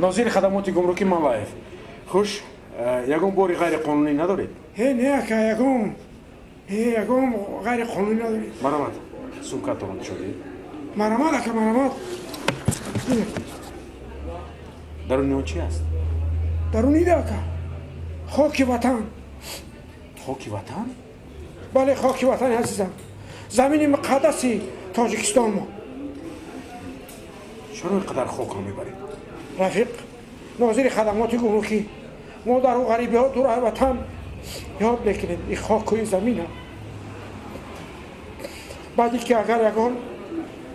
ناظر خدمات گمرکی ملایف خوش یگون باری غیر قانونی ندارید هی نه که یگون یگون غیر قانونی ندارید مرامت سوکتون شدید مرامت که مرامت درون اون چی است درونی ده که خاک وطن خاک وطن بله خاک وطن عزیزم زمین مقدسی تاجیکستان ما چرا اینقدر خاک ها می‌برید. رفیق ناظر خدمات گمرکی ما در اون غریبی ها دور وطن یاد بکنیم این خاک و این زمین ها. بعدی که اگر یکان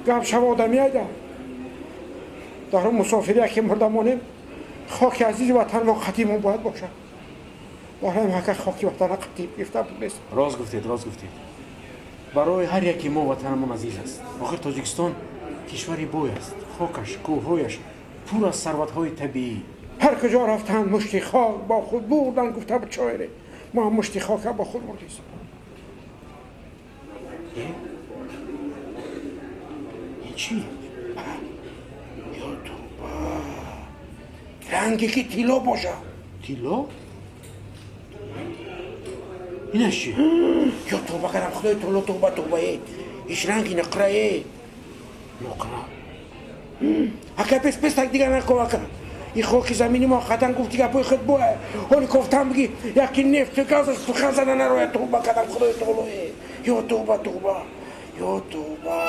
گپ شب آدمی در اون مسافری که مردمانیم خاک عزیز وطن ما قدیمون باید باشد برای هم حقیقت خاک وطن قدیم گفته بود نیست. راز گفتید راز گفتید. برای هر یکی ما وطنمون عزیز است. آخر تاجیکستان کشوری بوی است خاکش کوههایش پر از ثروتهای طبیعی. هر کجا رفتن مشتی خاک با خود بردن گفته به شاعره ما هم مشتی خاک با خود بردیم. این چی؟ یا تو رنگی که تیلا باشه. تیلا؟ اینش چیه یا توبه کردم خدای تولا توبه توبه. ایش رنگی نقره اگه پس پس تک دیگه اکا این خاک زمینی ما خطن گفتی که پای خود بوه حالی گفتم بگی یکی نفت گازش تو خزنه نروی توبه کردم خدای تولا یا توبه توبه یا توبه